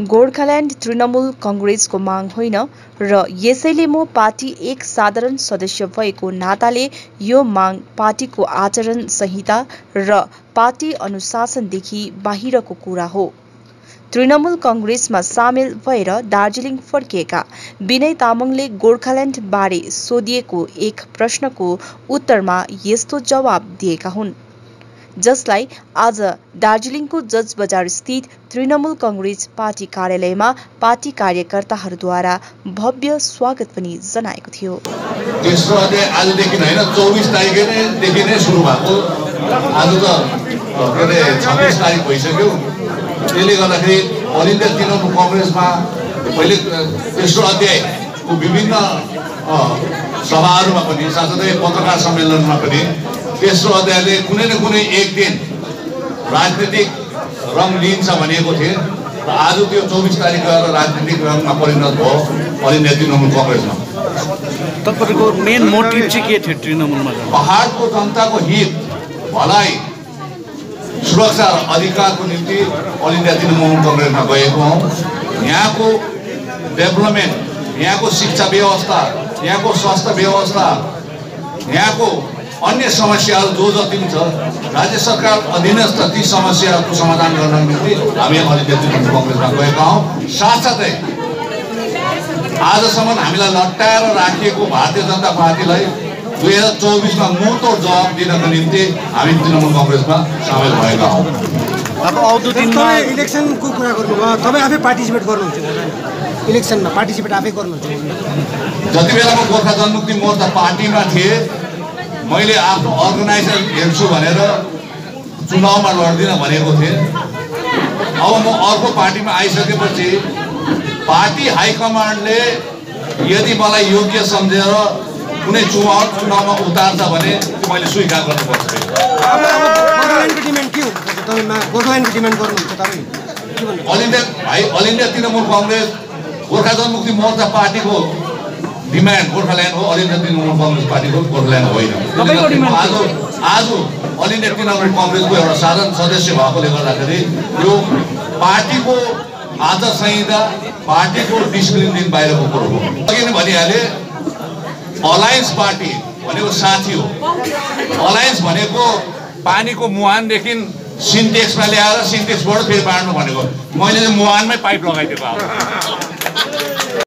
गोर्खाल्यान्ड तृणमूल कङ्ग्रेसको माग होइन र यसैले म पार्टी एक साधारण सदस्य भएको नाताले यो माग पार्टीको आचरण संहिता र पार्टी अनुशासनदेखि बाहिरको कुरा हो। तृणमूल कङ्ग्रेसमा सामेल भएर दार्जिलिङ फर्किएका विनय तामाङले गोर्खाल्यान्ड बारे सोधिएको एक प्रश्नको उत्तरमा यस्तो जवाब दिएका हुन्। जसलाई आज दार्जिलिङको जज बजार स्थित तृणमूल कङ्ग्रेस पार्टी कार्यालयमा पार्टी कार्यकर्ताहरूद्वारा भव्य स्वागत पनि जनाएको थियो। त्यसले गर्दाखेरि पहिले विभिन्न सभाहरूमा पनि साथसाथै पत्रकार सम्मेलनमा पनि तेस्रो अध्यायले कुनै न कुनै एक दिन राजनीतिक रङ लिन्छ भनेको थिएँ र आज त्यो चौबिस तारिक गएर राजनीतिक रङमा परिणत भयो इन्डिया तृणमूल कङ्ग्रेसमा। तपाईँको मेन मोटिभ चाहिँ के थियो तृणमूलमा? पहाडको जनताको हित भलाइ सुरक्षा र अधिकारको निम्ति अल इन्डिया तृणमूल कङ्ग्रेसमा गएको हौँ। यहाँको डेभलपमेन्ट यहाँको शिक्षा व्यवस्था यहाँको स्वास्थ्य व्यवस्था यहाँको अन्य समस्याहरू जो जति पनि छ राज्य सरकार अधीनस्थ ती समस्याहरूको समाधान गर्नको निम्ति हामी अलिक तृणमूल कङ्ग्रेसमा गएका हौँ। साथसाथै आजसम्म हामीलाई लट्टाएर राखिएको भारतीय जनता पार्टीलाई दुई हजार चौबिसमा मुतोड जवाब दिनको निम्ति हामी तृणमूल कङ्ग्रेसमा सामेल भएका हौँ। अब आउँदो दिनमा इलेक्सनको कुरा गर्नुभयो। तपाईँ आफै पार्टिसिपेट गर्नुहुन्छ इलेक्सनमा पार्टिसिपेट आफै गर्नुहुन्छ जति बेला म गोर्खा जनमुक्ति मोर्चा पार्टीमा थिएँ मैले आफ्नो अर्गनाइजर हेर्छु भनेर चुनावमा लड्दिनँ भनेको थिएँ। अब म अर्को पार्टीमा आइसकेपछि पार्टी हाइकमान्डले यदि मलाई योग्य सम्झेर कुनै चुनाव चुनावमा उतार्छ भने मैले स्वीकार गर्नुपर्छ। अल इन्डिया भाइ अल तृणमूल कङ्ग्रेस गोर्खा जनमुक्ति मोर्चा पार्टीको डिमान्ड गोर्खाल्यान्ड हो अल इन्डिया तृणमूल कङ्ग्रेस पार्टीको गोर्खाल्यान्ड होइन आज आज अल इन्डिया तृणमूल कङ्ग्रेसको एउटा साधारण सदस्य भएकोले गर्दाखेरि यो पार्टीको आचार संहिता पार्टीको डिसिप्लिनदेखि बाहिरको कुरो हो। अघि नै भनिहालेँ अलायन्स पार्टी भनेको साथी हो। अलायन्स भनेको पानीको मुहानदेखि सिन्टेक्समा ल्याएर सिन्टेक्सबाट फेरि बाँड्नु भनेको। मैले चाहिँ मुहानमै पाइप लगाइदिएको अब